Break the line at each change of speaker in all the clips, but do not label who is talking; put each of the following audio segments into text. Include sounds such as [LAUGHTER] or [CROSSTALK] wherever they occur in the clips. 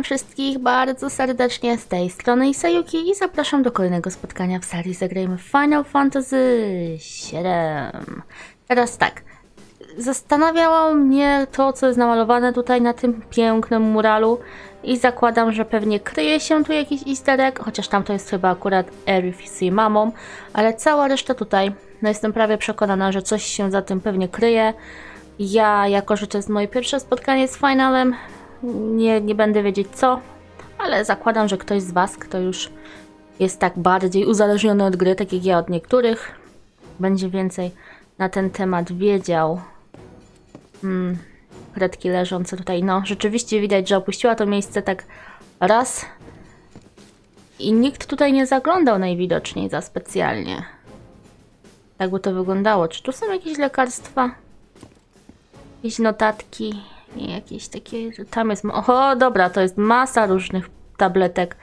Witam wszystkich bardzo serdecznie z tej strony Isayuki i zapraszam do kolejnego spotkania w serii Zagrajmy Final Fantasy VII. Teraz tak, zastanawiało mnie to, co jest namalowane tutaj na tym pięknym muralu i zakładam, że pewnie kryje się tu jakiś easter egg, chociaż tam to jest chyba akurat Aerith z jej mamą, ale cała reszta tutaj, no jestem prawie przekonana, że coś się za tym pewnie kryje. Ja, jako że to jest moje pierwsze spotkanie z finalem, nie, nie będę wiedzieć co, ale zakładam, że ktoś z Was, kto już jest tak bardziej uzależniony od gry, tak jak ja od niektórych, będzie więcej na ten temat wiedział. Hmm, kredki leżące tutaj. No, rzeczywiście widać, że opuściła to miejsce tak raz i nikt tutaj nie zaglądał najwidoczniej za specjalnie. Tak by to wyglądało. Czy tu są jakieś lekarstwa? Jakieś notatki? I jakieś takie, że tam jest... O, dobra, to jest masa różnych tabletek,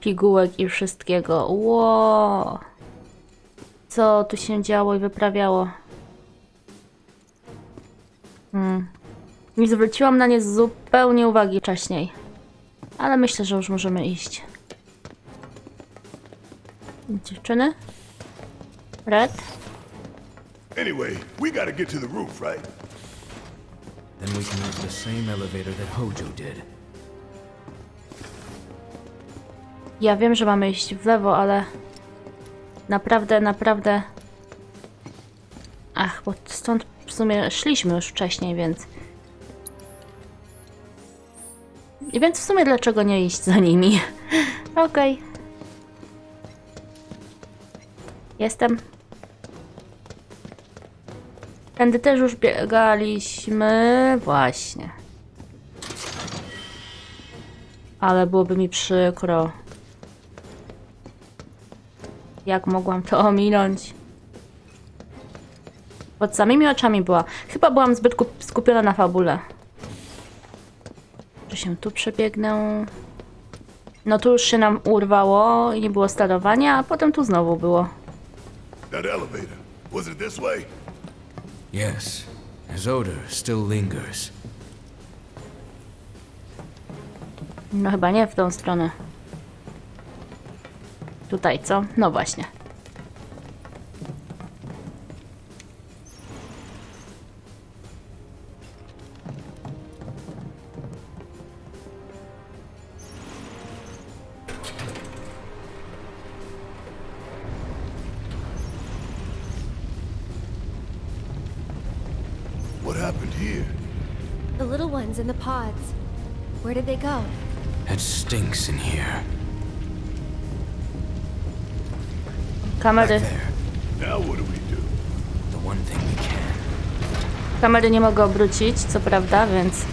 pigułek i wszystkiego. Ło! Co tu się działo i wyprawiało? Hmm. Nie zwróciłam na nie zupełnie uwagi wcześniej. Ale myślę, że już możemy iść. Dziewczyny? Red?
Anyway, we gotta get to the roof, right?
Then we can use the same elevator that Hojo did.
Ja wiem, że mamy iść w lewo, ale naprawdę, naprawdę. Ach, bo stąd w sumie szliśmy już wcześniej, więc. I więc w sumie dlaczego nie iść za nimi? [LAUGHS] Okej. Jestem. Tędy też już biegaliśmy. Właśnie. Ale byłoby mi przykro. Jak mogłam to ominąć? Pod samymi oczami była. Chyba byłam zbyt kup- skupiona na fabule. Czy się tu przebiegnę? No tu już się nam urwało i nie było sterowania, a potem tu znowu było.
That elevator. Was it this way?
Yes, his odor still lingers.
No chyba nie w tą stronę. Tutaj, co? No właśnie.
Here?
The little ones in the pods. Where did they go?
It stinks in here.
Kamery,
There,
Now what do we do?
the one thing we can.
kamery nie mogę obrócić, co prawda, więc...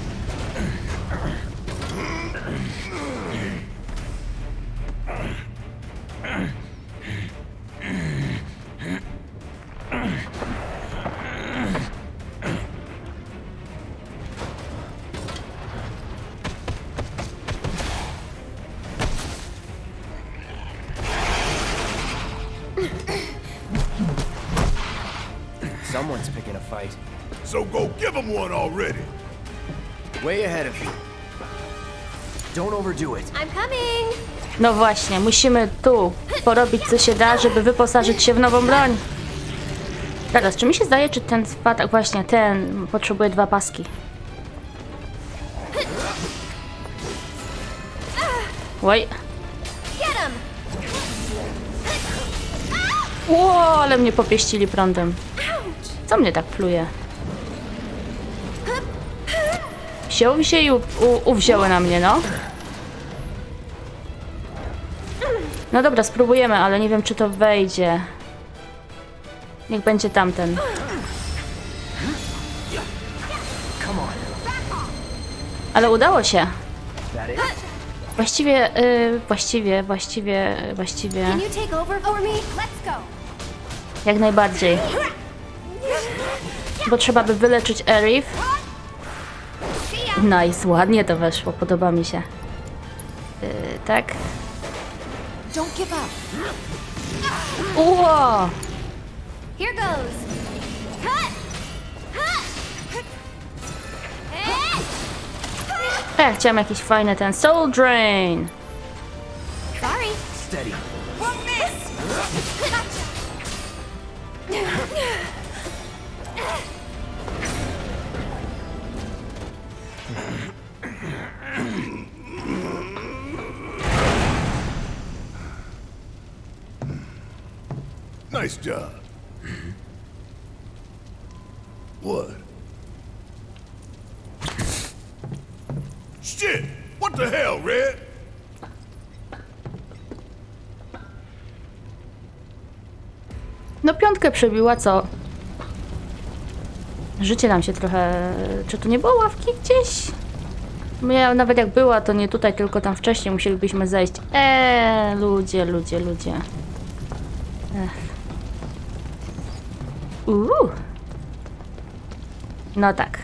Someone's picking a fight.
So go give him one already.
Way ahead of you. Don't overdo it.
I'm coming!
No właśnie, musimy tu porobić co się da, żeby wyposażyć się w nową broń. Teraz, czy mi się zdaje, czy ten spadek, właśnie ten potrzebuje dwa paski? Oj. Ło, ale mnie popieścili prądem. Co mnie tak pluje? Wziął się i u, u, uwzięły na mnie, no. No dobra, spróbujemy, ale nie wiem, czy to wejdzie. Niech będzie tamten. Ale udało się. Właściwie, y, właściwie, właściwie, właściwie,
Can you
Bo trzeba by wyleczyć
ya!
Nice, ładnie to weszło, podoba mi się. Yy, tak.
Don't give up.
Ło!
Here goes!
Ja chciałam jakiś fajny ten Soul Drain.
Sorry.
Steady.
Nice job. What? Shit! What the hell, Red?
No piątkę przebiła, co? Życie nam się trochę... Czy tu nie było ławki gdzieś? Ja, nawet jak była, to nie tutaj, tylko tam wcześniej musielibyśmy zejść. Eee, ludzie, ludzie, ludzie. Ech. Uuu. No tak,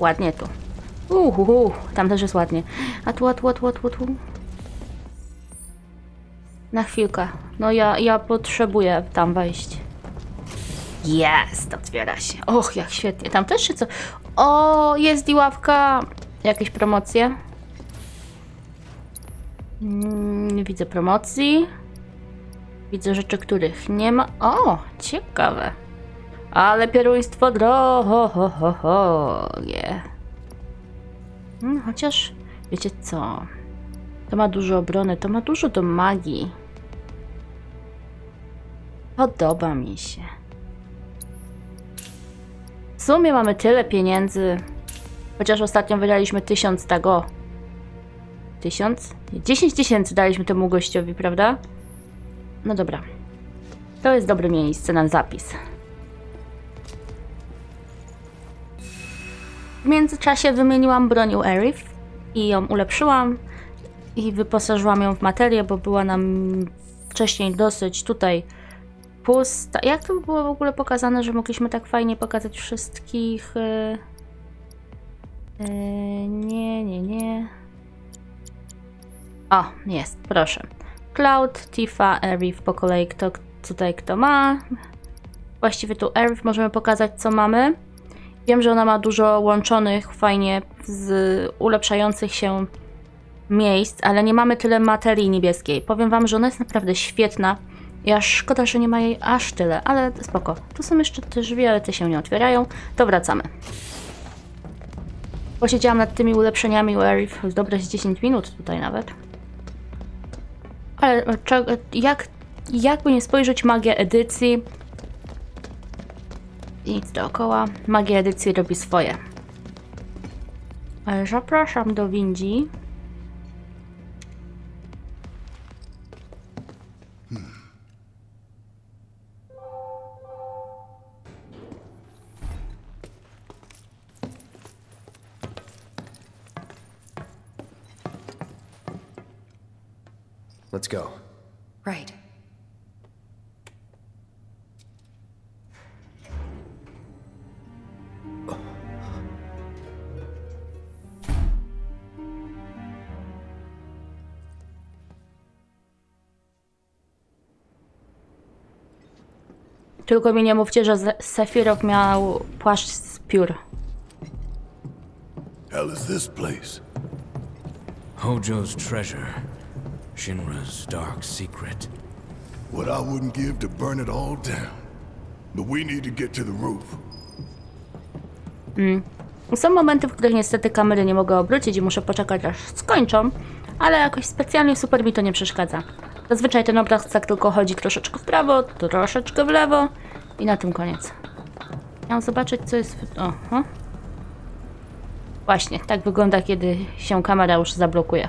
ładnie tu. Uhu, tam też jest ładnie. A tu, a tu, a tu, a tu, a tu. Na chwilkę. No ja, ja potrzebuję tam wejść. Jest, otwiera się. Och, jak świetnie. Tam też się co... O, jest i ławka. Jakieś promocje? Mm, nie widzę promocji. Widzę rzeczy, których nie ma. O, ciekawe. Ale pieruństwo drogie. Hmm, chociaż, wiecie co? To ma dużo obrony, to ma dużo do magii. Podoba mi się. W sumie mamy tyle pieniędzy. Chociaż ostatnio wydaliśmy tysiąc tego. Tysiąc? 10 tysięcy daliśmy temu gościowi, prawda? No dobra. To jest dobre miejsce na zapis. W międzyczasie wymieniłam broń u Arif i ją ulepszyłam i wyposażyłam ją w materię, bo była nam wcześniej dosyć tutaj pusta. Jak to było w ogóle pokazane, że mogliśmy tak fajnie pokazać wszystkich? Yy... Nie, nie, nie. O, jest, proszę. Cloud, Tifa, Arif po kolei kto tutaj kto ma. Właściwie tu Arif możemy pokazać co mamy. Wiem, że ona ma dużo łączonych fajnie z ulepszających się miejsc, ale nie mamy tyle materii niebieskiej. Powiem wam, że ona jest naprawdę świetna. Aż szkoda, że nie ma jej aż tyle, ale spoko. Tu są jeszcze te drzwi, ale te się nie otwierają. To wracamy. Posiedziałam nad tymi ulepszeniami u Arif dobre z 10 minut tutaj nawet. Ale jak, jakby nie spojrzeć magia edycji, nic dookoła. Magia edycji robi swoje. Ale Zapraszam do Windzi.
Let's go.
Right.
Tylko mi nie mówcie, że Sephiroth miał płaszcz z piór.
Hell is this place?
Hojo's treasure. Shinra's dark secret.
What I wouldn't give to burn it all down. But we need to get to the roof.
Są momenty, w których niestety kamery nie mogę obrócić i muszę poczekać aż skończą, ale jakoś specjalnie super mi to nie przeszkadza. Zazwyczaj ten obraz tak tylko chodzi troszeczkę w prawo, troszeczkę w lewo i na tym koniec. Miałam zobaczyć, co jest... W... Oho. Właśnie, tak wygląda, kiedy się kamera już zablokuje.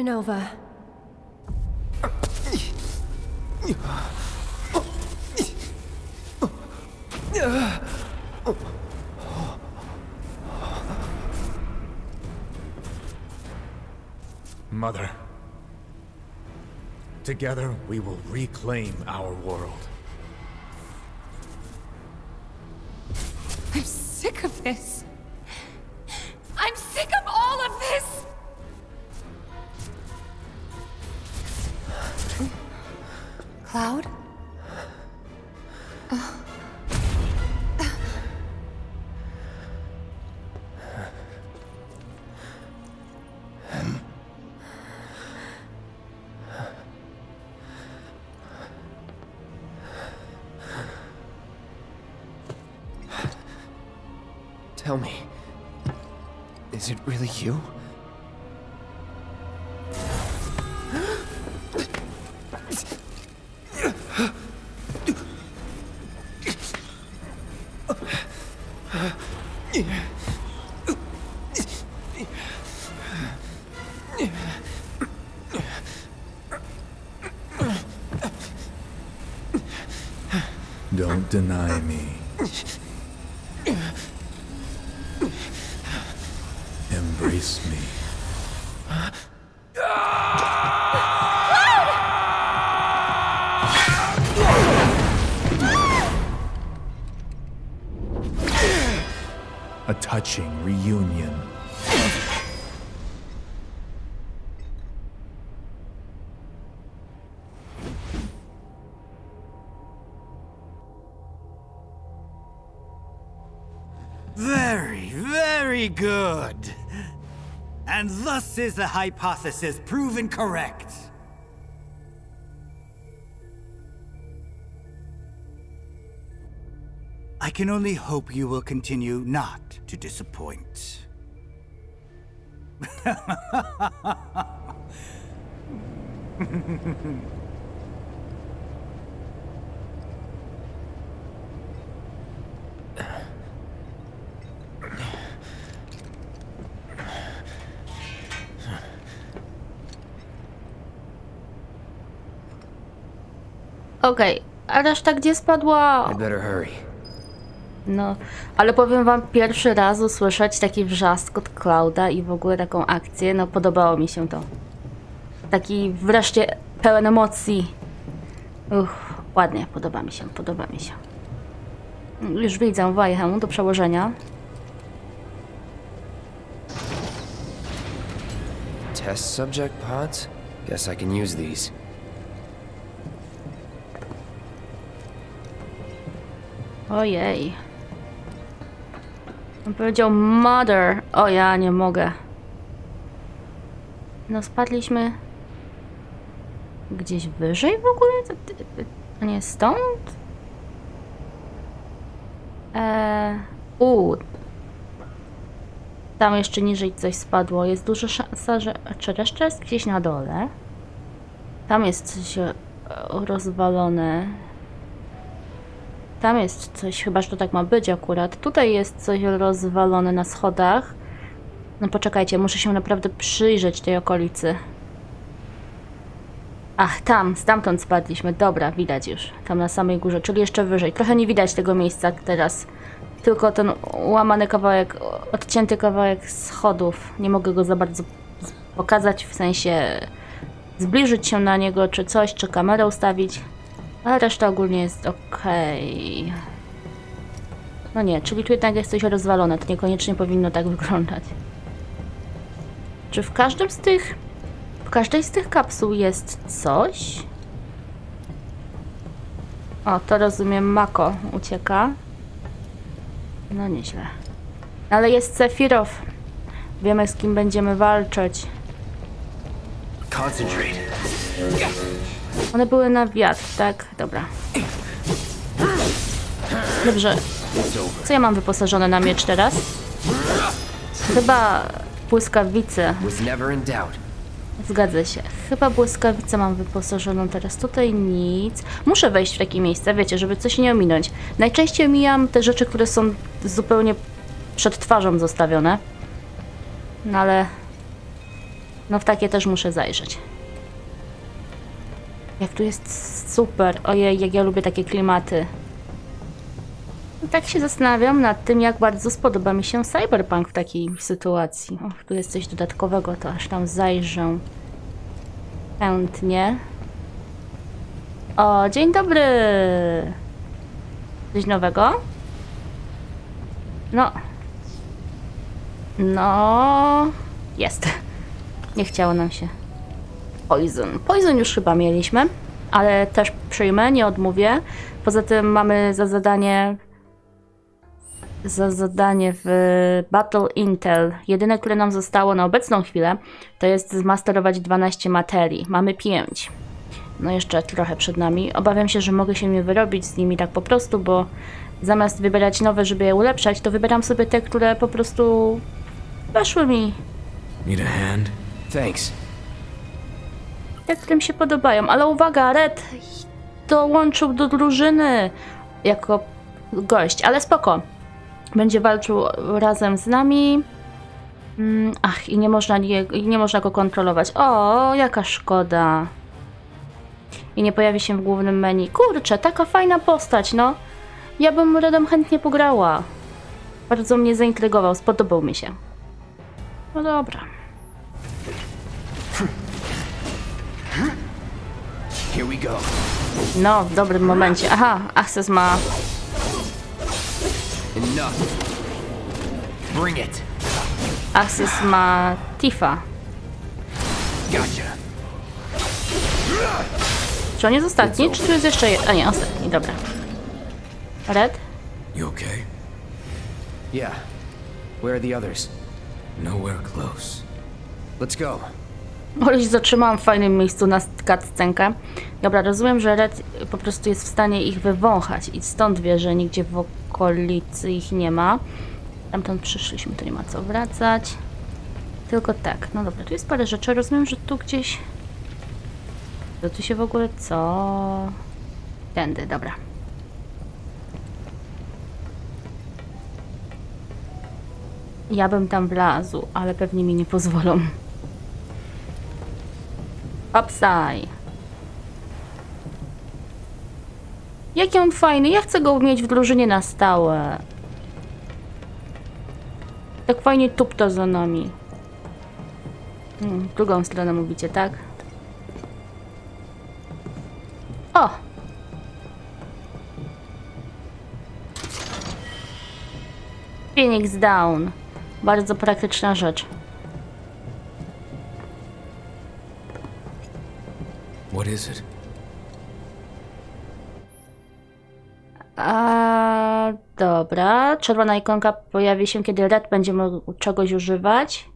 Genova.
Mother. Together, we will reclaim our world.
I'm sick of this.
Deny me.
Very, very good. And thus is the hypothesis proven correct. I can only hope you will continue not to disappoint. [LAUGHS]
Okej, a reszta gdzie spadła? No, ale powiem wam, pierwszy raz usłyszeć taki wrzask od Clouda i w ogóle taką akcję, no podobało mi się to. Taki wreszcie pełen emocji. Uff, ładnie, podoba mi się, podoba mi się. Już widzę wajchę do przełożenia.
Test subject pods? Guess I can use these.
Ojej. On powiedział mother. O, ja nie mogę. No, spadliśmy gdzieś wyżej w ogóle? To nie stąd? Eee, u. Tam jeszcze niżej coś spadło. Jest duża szansa, że... Czy reszta jest gdzieś na dole? Tam jest coś e, rozwalone. Tam jest coś, chyba że to tak ma być akurat. Tutaj jest coś rozwalone na schodach. No poczekajcie, muszę się naprawdę przyjrzeć tej okolicy. Ach, tam, stamtąd spadliśmy. Dobra, widać już. Tam na samej górze, czyli jeszcze wyżej. Trochę nie widać tego miejsca teraz. Tylko ten łamany kawałek, odcięty kawałek schodów. Nie mogę go za bardzo pokazać, w sensie zbliżyć się na niego, czy coś, czy kamerę ustawić. Ale reszta ogólnie jest ok. No nie, czyli tu jednak jest coś rozwalone. To niekoniecznie powinno tak wyglądać. Czy w każdym z tych. W każdej z tych kapsuł jest coś? O, to rozumiem, Mako ucieka. No nieźle. Ale jest Sephiroth. Wiemy z kim będziemy walczyć.
Concentrate.
One były na wiatr, tak? Dobra. Dobrze. Co ja mam wyposażone na miecz teraz? Chyba błyskawice. Zgadza się. Chyba błyskawicę mam wyposażoną teraz. Tutaj nic. Muszę wejść w takie miejsce, wiecie, żeby coś nie ominąć. Najczęściej omijam te rzeczy, które są zupełnie przed twarzą zostawione. No ale... No w takie też muszę zajrzeć. Jak tu jest super. Ojej, jak ja lubię takie klimaty. Tak się zastanawiam nad tym, jak bardzo spodoba mi się cyberpunk w takiej sytuacji. O, tu jest coś dodatkowego, to aż tam zajrzę. Chętnie. O, dzień dobry! Coś nowego? No. No. Jest. Nie chciało nam się. Poison. Poison już chyba mieliśmy, ale też przyjmę, nie odmówię. Poza tym mamy za zadanie za zadanie w Battle Intel. Jedyne, które nam zostało na obecną chwilę, to jest zmasterować 12 materii. Mamy 5. No jeszcze trochę przed nami. Obawiam się, że mogę się nie wyrobić z nimi tak po prostu, bo zamiast wybierać nowe, żeby je ulepszać, to wybieram sobie te, które po prostu weszły mi,
Need a hand?
Thanks.
Te, które mi się podobają. Ale uwaga, Red dołączył do drużyny jako gość, ale spoko. Będzie walczył razem z nami. Mm, Ach, i nie można, nie, nie można go kontrolować. O, jaka szkoda. I nie pojawi się w głównym menu. Kurczę, taka fajna postać, no. Ja bym Redem chętnie pograła. Bardzo mnie zaintrygował, spodobał mi się. No dobra.
Here we go.
No, w dobrym momencie. Aha, Access ma
Enough. Bring it.
Access ma Tifa.
Gotcha.
Czy on jest ostatni, czy tu jest jeszcze jeden? A nie, ostatni, dobra. Red?
You okay?
Yeah. Where are the others?
Nowhere close.
Let's go.
Oj, zatrzymałam w fajnym miejscu na cutscenkę. Dobra, rozumiem, że Red po prostu jest w stanie ich wywąchać i stąd wie, że nigdzie w okolicy ich nie ma. Tamtąd przyszliśmy, to nie ma co wracać. Tylko tak, no dobra, tu jest parę rzeczy. Rozumiem, że tu gdzieś... To tu się w ogóle co... Tędy, dobra. Ja bym tam wlazł, ale pewnie mi nie pozwolą. Upside. Jaki on fajny. Ja chcę go mieć w drużynie na stałe. Tak fajnie tupta za nami. Hmm, drugą stronę mówicie, tak? O! Phoenix down. Bardzo praktyczna rzecz.
What is it?
A, dobra. Czerwona ikonka pojawi się, kiedy Red będzie mógł czegoś używać.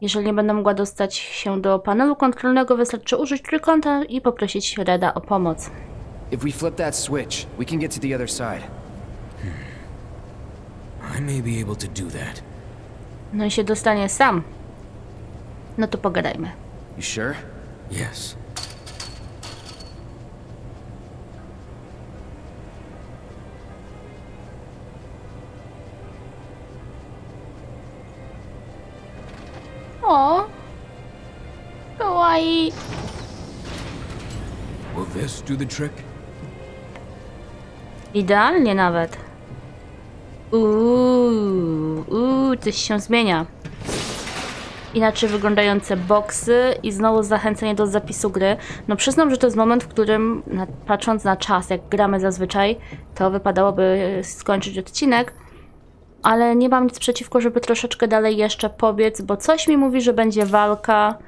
Jeżeli nie będę mogła dostać się do panelu kontrolnego, wystarczy użyć trójkąta i poprosić Reda o pomoc.
If we flip that switch, we can get to the other side.
I may be able to do that.
No i się dostanie sam. No to pogadajmy.
You sure?
Yes.
O! Kawaii!
Will this do the trick?
Idealnie nawet. Uuu, uuu, coś się zmienia. Inaczej wyglądające boksy i znowu zachęcenie do zapisu gry. No przyznam, że to jest moment, w którym patrząc na czas, jak gramy zazwyczaj, to wypadałoby skończyć odcinek. Ale nie mam nic przeciwko, żeby troszeczkę dalej jeszcze pobiec, bo coś mi mówi, że będzie walka.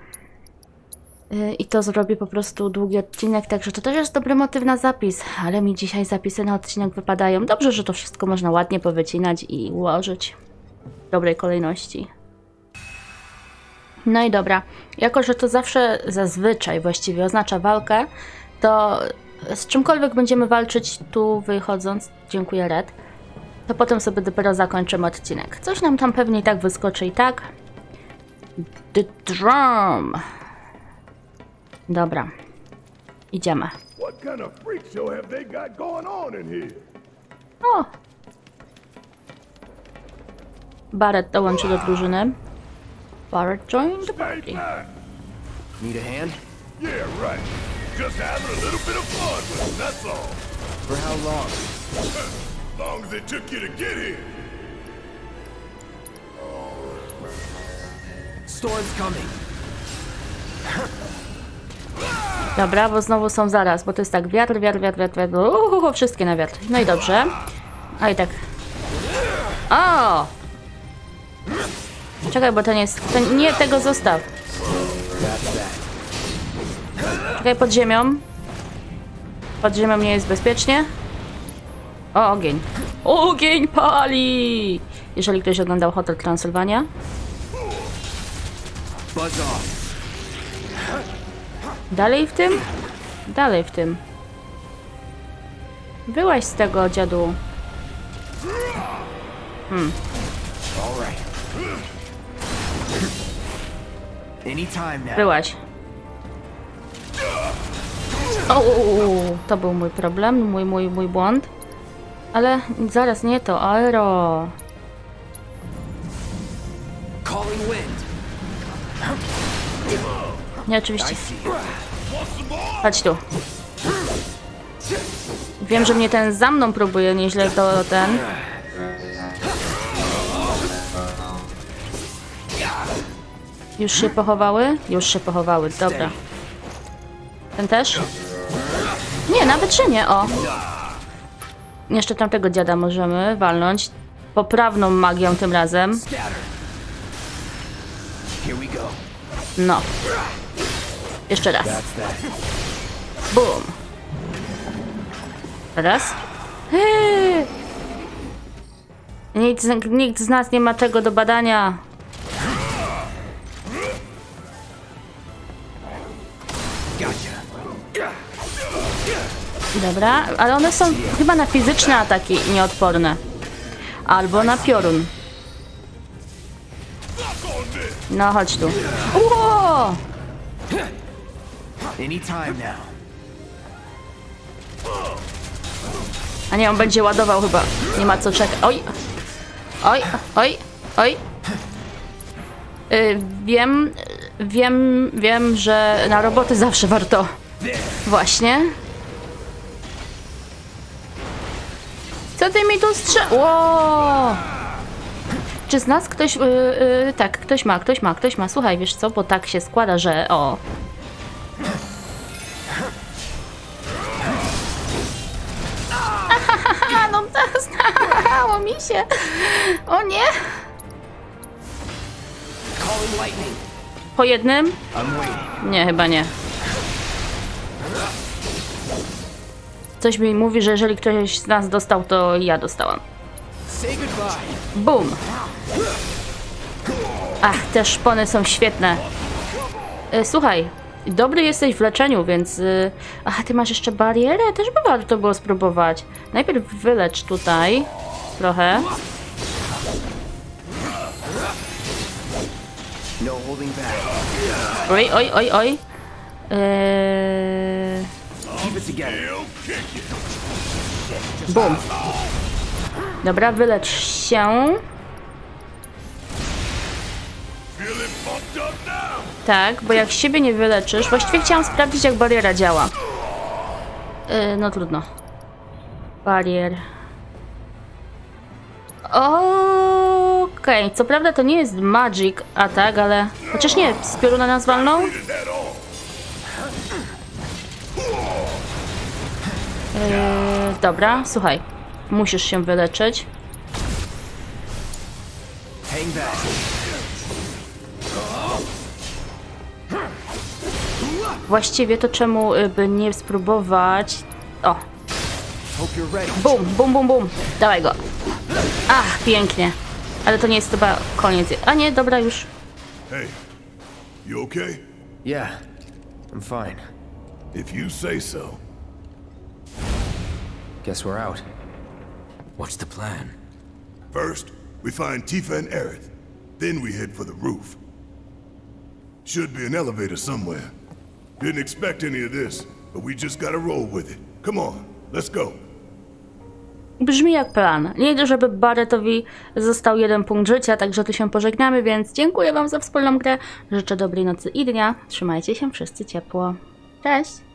Y, I to zrobi po prostu długi odcinek, także to też jest dobry motyw na zapis, ale mi dzisiaj zapisy na odcinek wypadają. Dobrze, że to wszystko można ładnie powycinać i ułożyć w dobrej kolejności. No i dobra, jako że to zawsze zazwyczaj właściwie oznacza walkę, to z czymkolwiek będziemy walczyć tu wychodząc, dziękuję Red, to potem sobie dopiero zakończymy odcinek. Coś nam tam pewnie i tak wyskoczy i tak. The drum. Dobra. Idziemy.
What kind of freak show have they got going on in here?
O! Barret dołączy do drużyny. Barret joined the party.
Need a hand?
Yeah, right. Just having a little bit of fun with them, that's all.
For how long? [LAUGHS]
Long as it took you to get here.
Storm's coming.
Dobra, bo znowu są zaraz, bo to jest tak wiatr, wiatr, wiatr, wiatr, wiatr. Uhuhu, wszystkie na wiatr. No i dobrze. A i tak. O! Czekaj, bo to nie jest... To nie, tego zostaw. Czekaj, pod ziemią. Pod ziemią nie jest bezpiecznie. O, ogień. Ogień pali! Jeżeli ktoś oglądał Hotel Transylwania. Dalej w tym? Dalej w tym. Wyłaź z tego, dziadu.
Now.
Byłaś. O, to był mój problem, mój, mój, mój błąd. Ale zaraz nie to, aero. Nie, oczywiście. Chodź tu. Wiem, że mnie ten za mną próbuje nieźle to ten. Już się pochowały? Już się pochowały, dobra. Ten też? Nie, nawet że nie, o. Jeszcze tamtego dziada możemy walnąć. Poprawną magią tym razem. No. Jeszcze raz. Boom. Teraz. Nikt, z- nikt z nas nie ma czego do badania. Dobra, ale one są chyba na fizyczne ataki nieodporne. Albo na piorun. No chodź tu.
Now.
A nie, on będzie ładował chyba. Nie ma co czekać. Oj! Oj, oj, oj. Y, wiem, wiem, wiem, że na roboty zawsze warto. Właśnie. Co ty mi tu strze... Ło! Czy z nas ktoś... y, y, tak, ktoś ma, ktoś ma, ktoś ma. Słuchaj, wiesz co, bo tak się składa, że... O... A, [LAUGHS] no stało mi się. O nie. Po jednym? Nie, chyba nie. Coś mi mówi, że jeżeli ktoś z nas dostał, to ja dostałam. Bum! Ach, te szpony są świetne. E, słuchaj, dobry jesteś w leczeniu, więc... Y... Ach, ty masz jeszcze barierę? Też by warto było spróbować. Najpierw wylecz tutaj trochę.
No.
Oj, oj, oj, oj. Eee... Bum. Dobra, wylecz się. Tak, bo jak siebie nie wyleczysz... Właściwie chciałam sprawdzić, jak bariera działa. Yy, no trudno. Barier. Okej, co prawda to nie jest magic atak, ale... Chociaż nie, z pioruna nas walną? Yy, dobra, słuchaj. Musisz się wyleczyć.
Hang back.
Właściwie to czemu y, by nie spróbować... O, bum, bum, bum, bum. Dawaj go. Ach, pięknie. Ale to nie jest chyba koniec. A nie, dobra już.
Hey, you okay?
Yeah, I'm fine.
If you say so.
Guess we're out. What's the plan?
First, we find Tifa and Aerith. Then we head for the roof. Should be an elevator somewhere. Didn't expect any of this, but we just gotta roll with it. Come on, let's go.
Brzmi jak plan. Nie, żeby Barretowi został jeden punkt życia, także tu się pożegnamy, więc dziękuję wam za wspólną grę. Życzę dobrej nocy i dnia. Trzymajcie się wszyscy ciepło. Cześć!